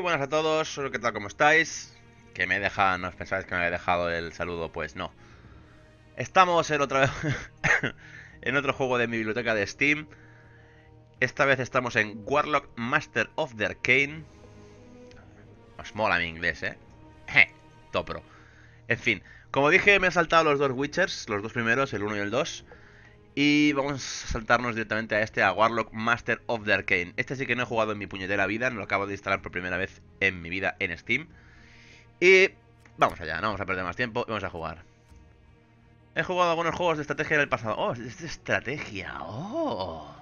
buenas a todos, ¿qué tal? ¿Cómo estáis? Que me deja, ¿no os pensáis que me había dejado el saludo? Pues no. Estamos en otra en otro juego de mi biblioteca de Steam. Esta vez estamos en Warlock Master of the Arcane. Os mola mi inglés, ¿eh? Topro. En fin, como dije, me he saltado los dos Witchers, los dos primeros, el 1 y el 2. Y vamos a saltarnos directamente a este, a Warlock Master of the Arcane. Este sí que no he jugado en mi puñetera vida, no lo acabo de instalar por primera vez en mi vida en Steam. Y vamos allá, no vamos a perder más tiempo y vamos a jugar. He jugado algunos juegos de estrategia en el pasado. Oh, es de estrategia. Oh.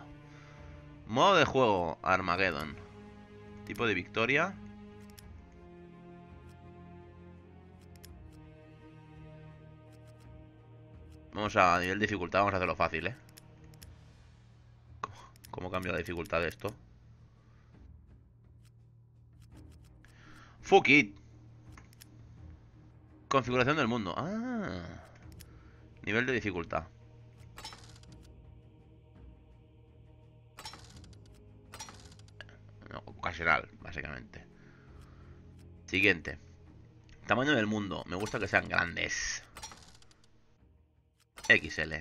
Modo de juego, Armageddon. Tipo de victoria. Vamos a nivel dificultad, vamos a hacerlo fácil, ¿eh? ¿Cómo, cómo cambio la dificultad de esto? Fuck it. Configuración del mundo. Ah. Nivel de dificultad. No, ocasional, básicamente. Siguiente. Tamaño del mundo. Me gusta que sean grandes. XL.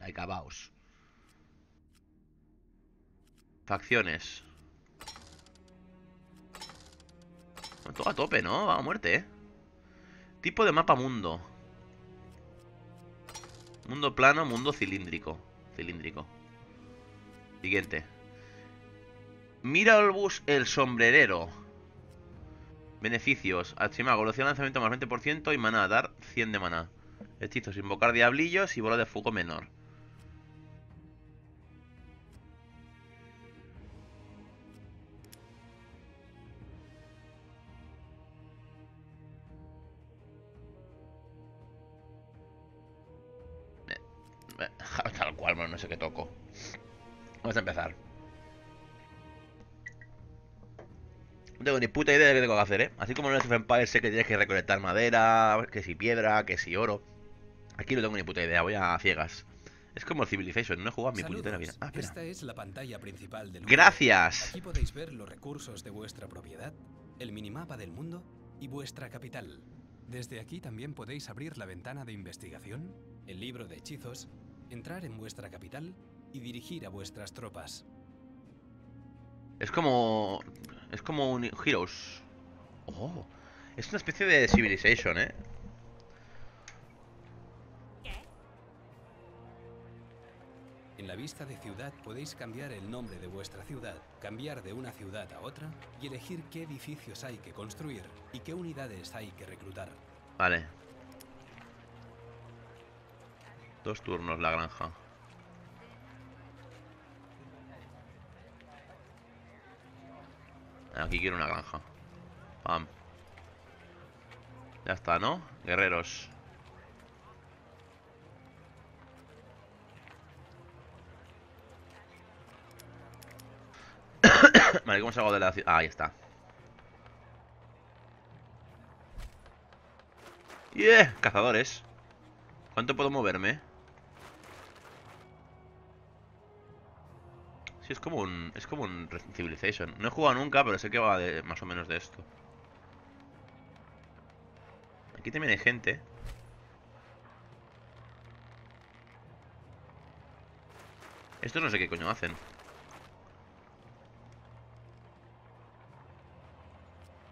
Like a. Facciones. Todo a tope, ¿no? Va a muerte, ¿eh? Tipo de mapa mundo. Mundo plano, mundo cilíndrico. Cilíndrico. Siguiente. Mira el bus el sombrerero. Beneficios. Achimago, velocidad de lanzamiento más 20% y maná. Dar 100 de maná. Hechizos, invocar diablillos y bola de fuego menor. Tal cual, bueno, no sé qué toco. Vamos a empezar. No tengo ni puta idea de qué tengo que hacer, ¿eh? Así como en el Empire sé que tienes que recolectar madera, que si piedra, que si oro. Aquí no tengo ni puta idea, voy a ciegas. Es como Civilization, no he jugado en mi puñetera vida. Ah, Esta es la pantalla principal del Gracias. Aquí podéis ver los recursos de vuestra propiedad, el minimapa del mundo y vuestra capital. Desde aquí también podéis abrir la ventana de investigación, el libro de hechizos, entrar en vuestra capital y dirigir a vuestras tropas. Es como... Es como un Heroes. Oh, es una especie de Civilization, ¿eh? En la vista de ciudad podéis cambiar el nombre de vuestra ciudad, cambiar de una ciudad a otra y elegir qué edificios hay que construir y qué unidades hay que reclutar. Vale. Dos turnos la granja. Aquí quiero una granja. Pam. Ya está, ¿no? Guerreros. Vale, ¿cómo salgo de la ciudad? Ah, ahí está. ¡Yeah! Cazadores. ¿Cuánto puedo moverme? Sí, es como un... Es como un Civilization. No he jugado nunca, pero sé que va más o menos de esto. Aquí también hay gente. Estos no sé qué coño hacen.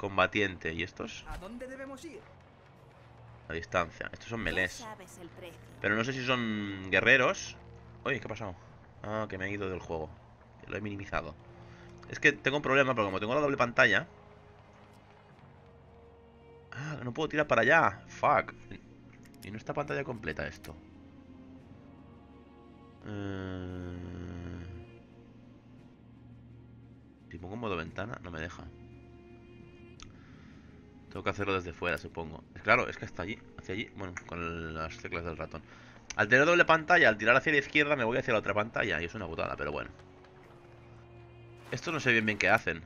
Combatiente. ¿Y estos? ¿A dónde debemos ir? A distancia. Estos son melés. Pero no sé si son guerreros. Oye, ¿qué ha pasado? Ah, que me he ido del juego. Lo he minimizado. Es que tengo un problema porque como tengo la doble pantalla... Ah, no puedo tirar para allá. Fuck. Y no está pantalla completa esto. Eh, Si pongo modo ventana, no me deja. Tengo que hacerlo desde fuera, supongo. Claro, es que hasta allí, hacia allí, bueno, con las teclas del ratón. Al tener doble pantalla, al tirar hacia la izquierda, me voy hacia la otra pantalla y es una putada, pero bueno. Esto no sé bien bien qué hacen.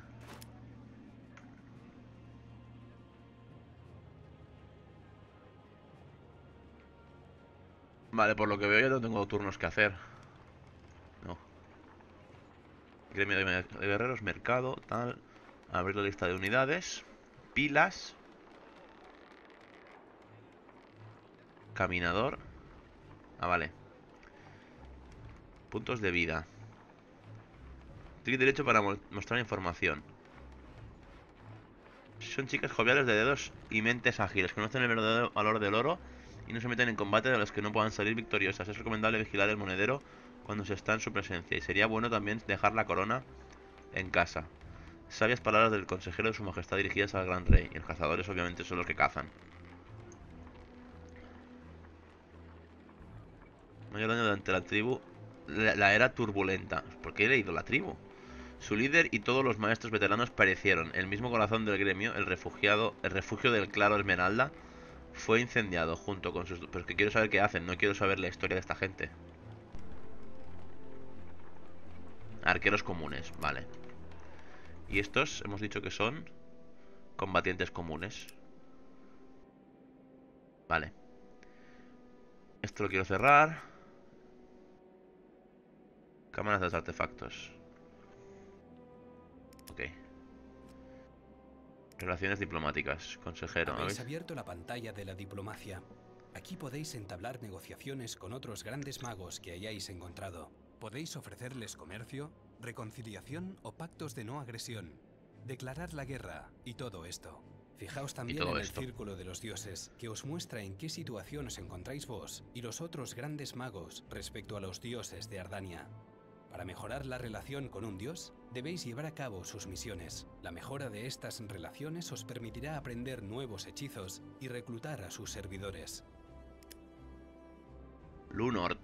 Vale, por lo que veo yo no tengo turnos que hacer. No. Gremio de guerreros, mercado, tal. Abrir la lista de unidades. Pilas. Caminador. Ah, vale. Puntos de vida. Clic derecho para mostrar información. Son chicas joviales de dedos y mentes ágiles. Conocen el verdadero valor del oro y no se meten en combate de los que no puedan salir victoriosas. Es recomendable vigilar el monedero cuando se está en su presencia. Y sería bueno también dejar la corona en casa. Sabias palabras del consejero de su majestad dirigidas al gran rey. Y los cazadores obviamente son los que cazan. Mayor durante la tribu. La, era turbulenta. ¿Por qué he leído la tribu? Su líder y todos los maestros veteranos perecieron. El mismo corazón del gremio, el refugiado, el refugio del claro Esmeralda, fue incendiado junto con sus... Pero es que quiero saber qué hacen, no quiero saber la historia de esta gente. Arqueros comunes, vale. Y estos hemos dicho que son combatientes comunes. Vale. Esto lo quiero cerrar. Cámaras de artefactos. Ok. Relaciones diplomáticas, consejero. Habéis abierto la pantalla de la diplomacia. Aquí podéis entablar negociaciones con otros grandes magos que hayáis encontrado. Podéis ofrecerles comercio, reconciliación o pactos de no agresión. Declarar la guerra y todo esto. Fijaos también en el círculo de los dioses, que os muestra en qué situación os encontráis vos y los otros grandes magos respecto a los dioses de Ardania. Para mejorar la relación con un dios, debéis llevar a cabo sus misiones. La mejora de estas relaciones os permitirá aprender nuevos hechizos y reclutar a sus servidores. Lunord.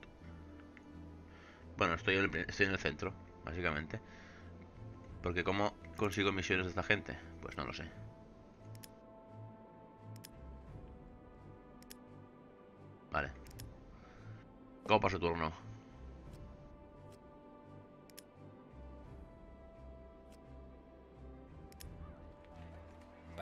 Bueno, estoy en, el, centro, básicamente. Porque ¿cómo consigo misiones de esta gente? Pues no lo sé. Vale. ¿Cómo paso turno?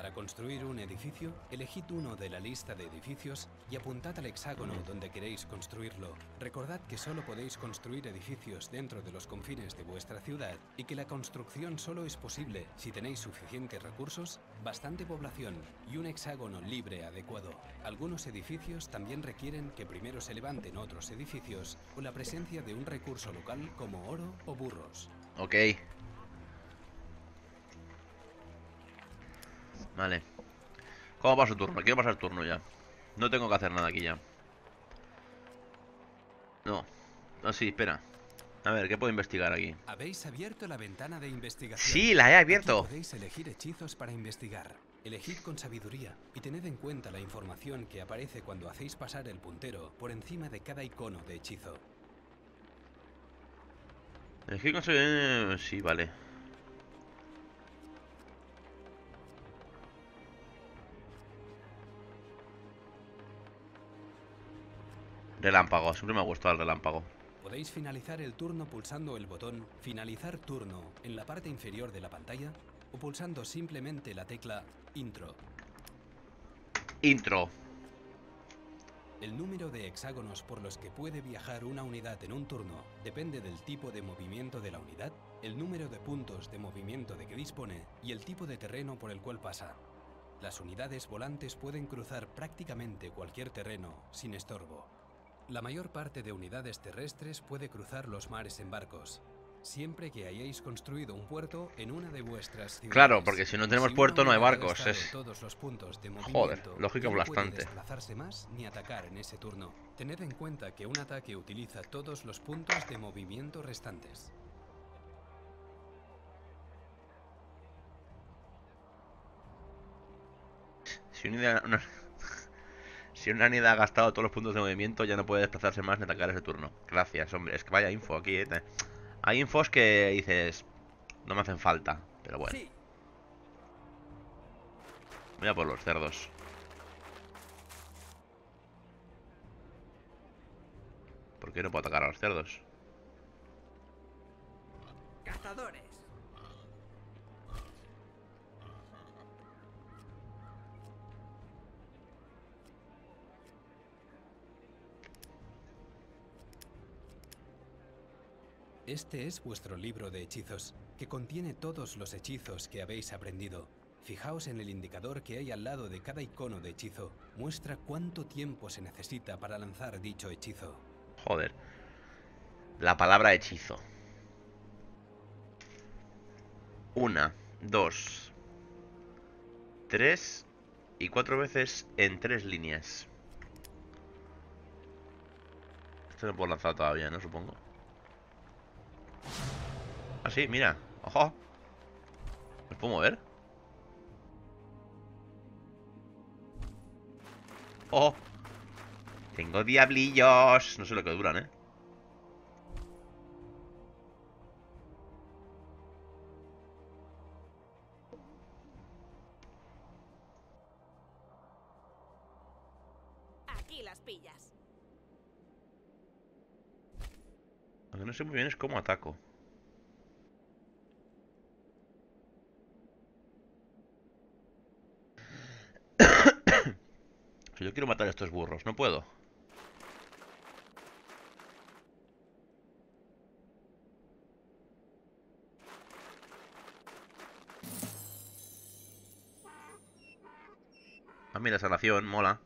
Para construir un edificio, elegid uno de la lista de edificios y apuntad al hexágono donde queréis construirlo. Recordad que solo podéis construir edificios dentro de los confines de vuestra ciudad y que la construcción solo es posible si tenéis suficientes recursos, bastante población y un hexágono libre adecuado. Algunos edificios también requieren que primero se levanten otros edificios o la presencia de un recurso local como oro o burros. Ok. Vale. ¿Cómo paso turno? Quiero pasar turno ya. No tengo que hacer nada aquí ya. No. Ah, sí, espera. A ver, ¿qué puedo investigar aquí? Habéis abierto la ventana de investigación. Sí, la he abierto. podéis elegir hechizos para investigar. Elegid con sabiduría y tened en cuenta la información que aparece cuando hacéis pasar el puntero por encima de cada icono de hechizo. Elegid con sabiduría... Sí, vale. Relámpago, siempre me ha gustado el relámpago. Podéis finalizar el turno pulsando el botón Finalizar turno en la parte inferior de la pantalla o pulsando simplemente la tecla Intro. Intro. El número de hexágonos por los que puede viajar una unidad en un turno depende del tipo de movimiento de la unidad, el número de puntos de movimiento de que dispone y el tipo de terreno por el cual pasa. Las unidades volantes pueden cruzar prácticamente cualquier terreno sin estorbo. La mayor parte de unidades terrestres puede cruzar los mares en barcos, siempre que hayáis construido un puerto en una de vuestras ciudades. Claro, porque si no tenemos puerto no hay barcos. Es... Todos los puntos de Joder, lógico no bastante. desplazarse más ni atacar en ese turno. Tened en cuenta que un ataque utiliza todos los puntos de movimiento restantes. Si unidad, si una unidad ha gastado todos los puntos de movimiento, ya no puede desplazarse más ni atacar ese turno. Gracias, hombre. Es que vaya info aquí, ¿eh? Hay infos que dices... No me hacen falta, pero bueno. Voy a por los cerdos. ¿Por qué no puedo atacar a los cerdos? Cazadores. Este es vuestro libro de hechizos, que contiene todos los hechizos que habéis aprendido. Fijaos en el indicador que hay al lado de cada icono de hechizo. Muestra cuánto tiempo se necesita para lanzar dicho hechizo. Joder. La palabra hechizo. Una, dos, tres y cuatro veces en tres líneas. Esto no puedo lanzar todavía, ¿no? Supongo. Ah, sí, mira. ¡Ojo! ¿Me puedo mover? ¡Oh! Tengo diablillos. No sé lo que duran, ¿eh? Aquí las pillas. Lo que no sé muy bien es cómo ataco. Yo quiero matar a estos burros, no puedo. Ah, mira, sanación, mola.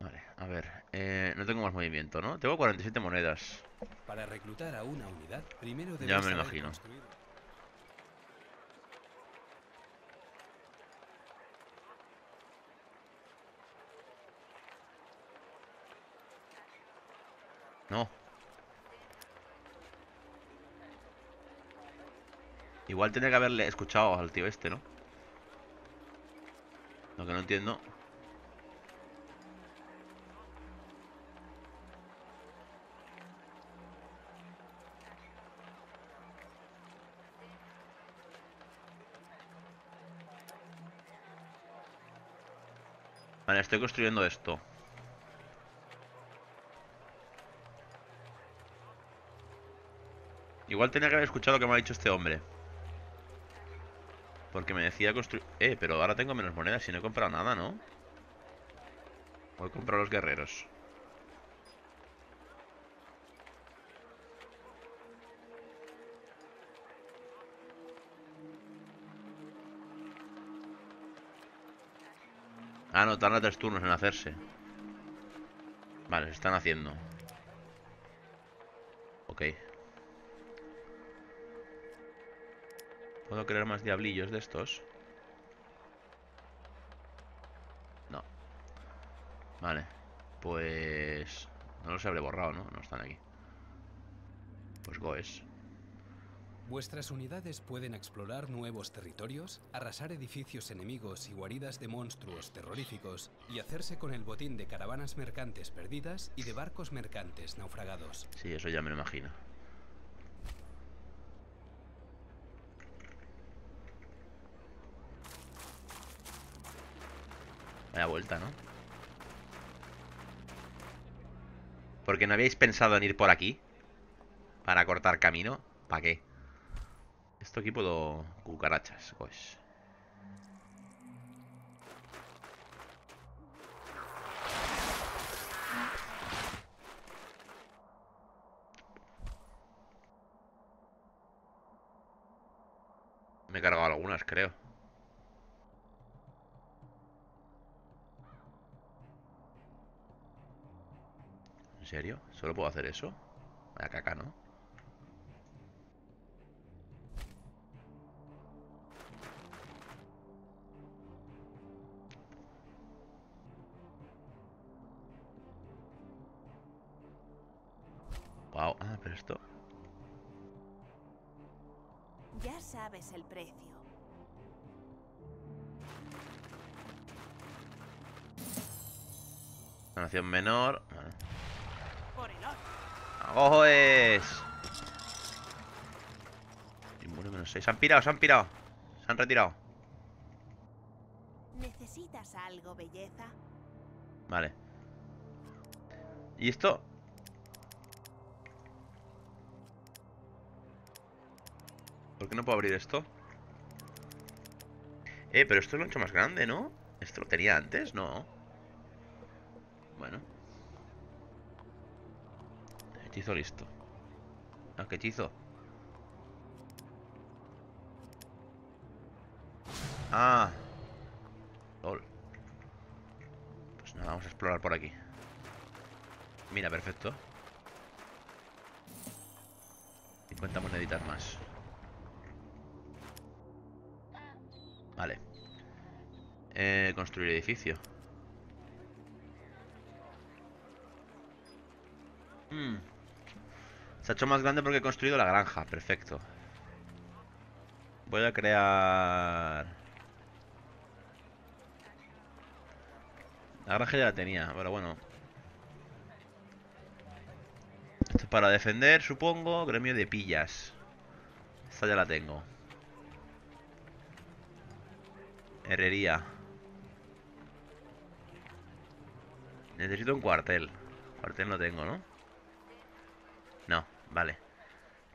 Vale, a ver. eh, no tengo más movimiento, ¿no? Tengo 47 monedas. Para reclutar a una unidad, primero debéis Ya me imagino. construir- No. Igual tendría que haberle escuchado al tío este, ¿no? Lo que no entiendo. Vale, estoy construyendo esto. Igual tenía que haber escuchado lo que me ha dicho este hombre. Porque me decía construir... Eh, pero ahora tengo menos monedas y no he comprado nada, ¿no? Voy a comprar los guerreros. Ah, no, tarda tres turnos en hacerse. Vale, se están haciendo. Ok. ¿Puedo crear más diablillos de estos? No. Vale. Pues... No los habré borrado, ¿no? No están aquí. Pues Goes. Vuestras unidades pueden explorar nuevos territorios, arrasar edificios enemigos y guaridas de monstruos terroríficos, y hacerse con el botín de caravanas mercantes perdidas y de barcos mercantes naufragados. Sí, eso ya me lo imagino. Vaya vuelta, ¿no? Porque no habíais pensado en ir por aquí Para cortar camino ¿Para qué? Esto aquí puedo... Cucarachas, pues Me he cargado algunas, creo ¿En serio? ¿Solo puedo hacer eso? Vaya caca, ¿no? Sanación menor... Oro. ¡Ojo es! Inmune menos 6. Se han pirado, se han pirado. Se han retirado. ¿Necesitas algo, belleza? Vale. ¿Y esto? ¿Por qué no puedo abrir esto? Eh, pero esto lo he hecho más grande, ¿no? ¿Esto lo tenía antes? No. Bueno. Hechizo listo. Ah, ¿qué hechizo? Ah. Lol. Pues nada, vamos a explorar por aquí. Mira, perfecto. 50 moneditas más. Vale. Eh, construir edificio. Hmm. Se ha hecho más grande porque he construido la granja. Perfecto. Voy a crear... La granja ya la tenía, pero bueno. Esto es para defender, supongo. Gremio de pillas. Esta ya la tengo. Herrería. Necesito un cuartel. Cuartel no tengo, ¿no? No, vale.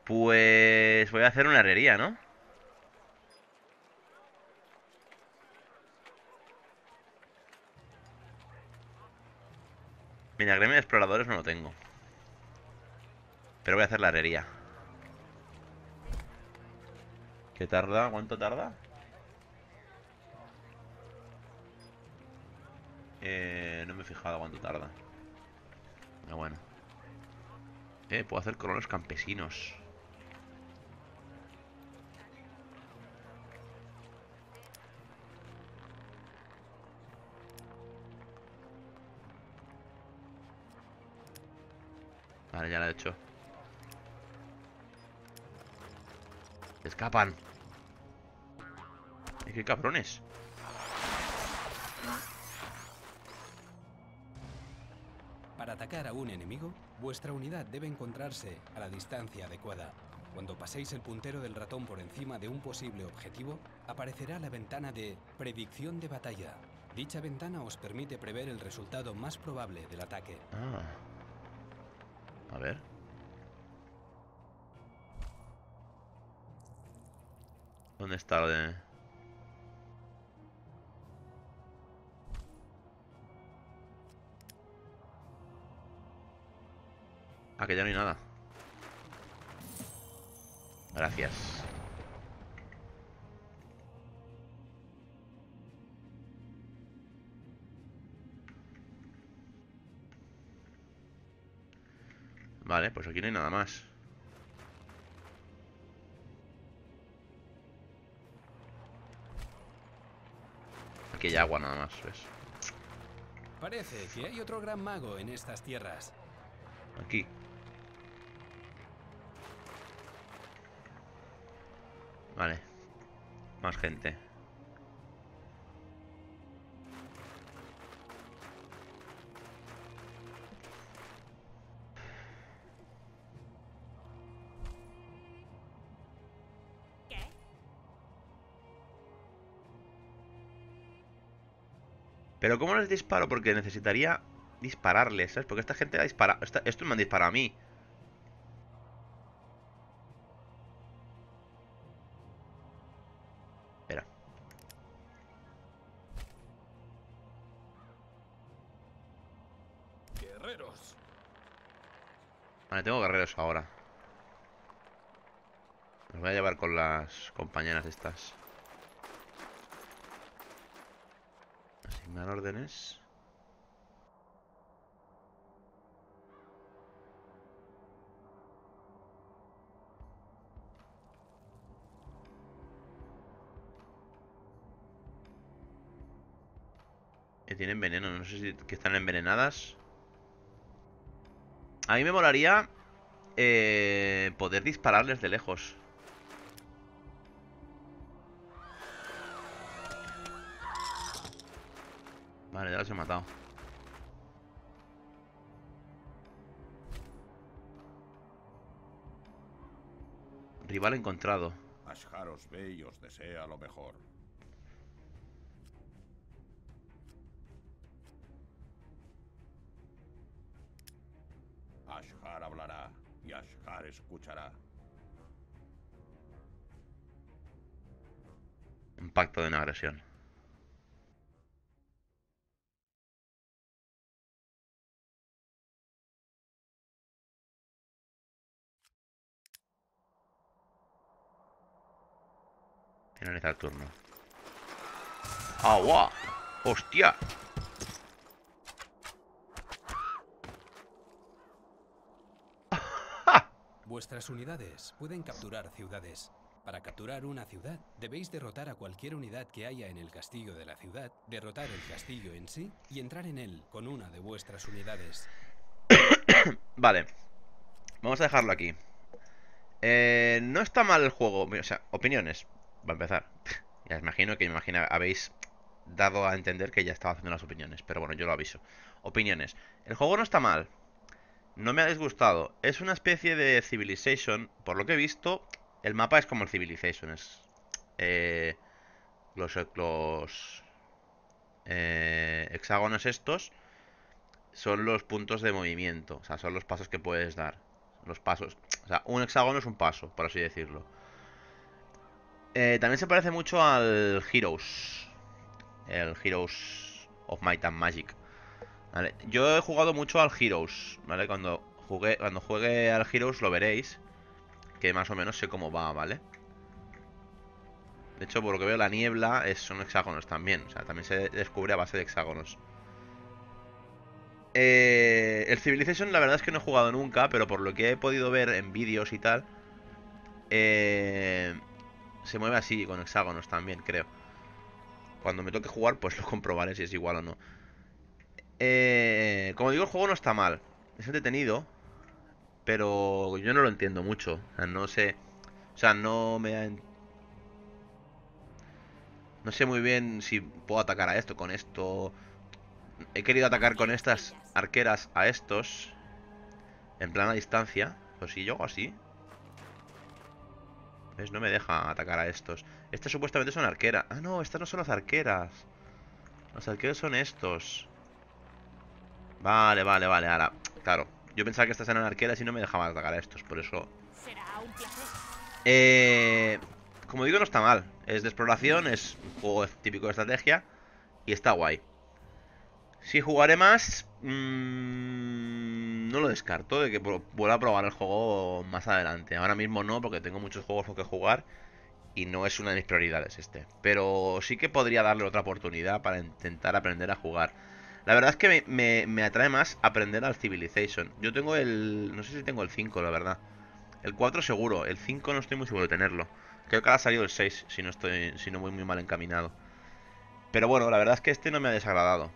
Pues voy a hacer una herrería, ¿no? Mira, gremio de exploradores no lo tengo. Pero voy a hacer la herrería. ¿Qué tarda? ¿Cuánto tarda? Eh, no me he fijado cuánto tarda. Ah, bueno. Eh, puedo hacer colonos campesinos. Vale, ya lo he hecho. Escapan. ¿Y qué cabrones? Atacar a un enemigo, vuestra unidad debe encontrarse a la distancia adecuada. Cuando paséis el puntero del ratón por encima de un posible objetivo, aparecerá la ventana de Predicción de batalla. Dicha ventana os permite prever el resultado más probable del ataque. Ah. A ver. ¿Dónde está de...? Ah, que ya no hay nada. Gracias. Vale, pues aquí no hay nada más. Aquí hay agua nada más, ¿ves? Parece que hay otro gran mago en estas tierras. Aquí. Vale. Más gente. Pero ¿cómo les disparo? Porque necesitaría dispararles, ¿sabes? Porque esta gente ha disparado... Estos me han disparado a mí. Compañeras estas. Asignar órdenes. Que tienen veneno, no sé si que están envenenadas. A mí me molaría eh, poder dispararles de lejos. Vale, ya los he matado. Rival encontrado. Ashar os ve y os desea lo mejor. Ashar hablará y Ashar escuchará. pacto de no agresión. El turno. ¡Agua! ¡Hostia! Vuestras unidades pueden capturar ciudades. Para capturar una ciudad, debéis derrotar a cualquier unidad que haya en el castillo de la ciudad, derrotar el castillo en sí y entrar en él con una de vuestras unidades. Vale. Vamos a dejarlo aquí. Eh, no está mal el juego. O sea, opiniones. Va a empezar. Ya imagino que me imagino, habéis dado a entender que ya estaba haciendo las opiniones. Pero bueno, yo lo aviso. Opiniones. El juego no está mal. No me ha disgustado. Es una especie de Civilization. Por lo que he visto, el mapa es como el Civilization. Es. Eh, los. los eh, hexágonos estos son los puntos de movimiento. O sea, son los pasos que puedes dar. Los pasos. O sea, un hexágono es un paso, por así decirlo. Eh, también se parece mucho al Heroes. El Heroes of Might and Magic. ¿Vale? Yo he jugado mucho al Heroes, ¿vale? Cuando jugué, cuando juegue al Heroes lo veréis. Que más o menos sé cómo va, ¿vale? De hecho, por lo que veo, la niebla es, son hexágonos también. O sea, también se descubre a base de hexágonos. Eh, el Civilization la verdad es que no he jugado nunca, pero por lo que he podido ver en vídeos y tal, eh, se mueve así, con hexágonos también, creo. Cuando me toque jugar, pues lo comprobaré si es igual o no. Eh, como digo, el juego no está mal. Es entretenido, pero yo no lo entiendo mucho. O sea, no sé... O sea, no me ha... No sé muy bien si puedo atacar a esto con esto. He querido atacar con estas arqueras a estos. En plana distancia. Pues si yo hago así. ¿Ves? No me deja atacar a estos. Estas supuestamente son arqueras. Ah, no, estas no son las arqueras. Los arqueros son estos. Vale, vale, vale. Ahora, claro. Yo pensaba que estas eran arqueras y no me dejaban atacar a estos. Por eso... Eh, como digo, no está mal. Es de exploración, es un juego típico de estrategia. Y está guay. Si jugaré más, mmm, no lo descarto de que vuelva a probar el juego más adelante. Ahora mismo no, porque tengo muchos juegos que jugar y no es una de mis prioridades este. Pero sí que podría darle otra oportunidad para intentar aprender a jugar. La verdad es que me, me- me atrae más aprender al Civilization. Yo tengo el... no sé si tengo el 5, la verdad. El 4 seguro, el 5 no estoy muy seguro de tenerlo. Creo que ahora ha salido el 6, si no estoy si no voy muy mal encaminado. Pero bueno, la verdad es que este no me ha desagradado.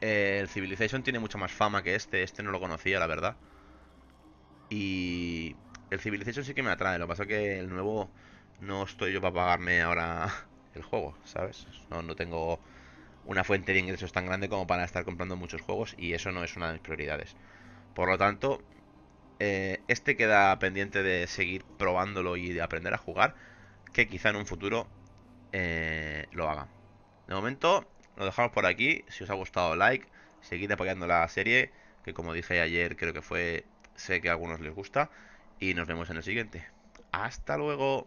El Civilization tiene mucha más fama que este. Este no lo conocía, la verdad. Y el Civilization sí que me atrae. Lo que pasa es que el nuevo no estoy yo para pagarme ahora el juego, ¿sabes? No, no tengo una fuente de ingresos tan grande como para estar comprando muchos juegos y eso no es una de mis prioridades. Por lo tanto, eh, este queda pendiente de seguir probándolo y de aprender a jugar, que quizá en un futuro eh, lo haga. De momento, lo dejamos por aquí. Si os ha gustado, like. Seguid apoyando la serie, que como dije ayer, creo que fue. Sé que a algunos les gusta. Y nos vemos en el siguiente. Hasta luego.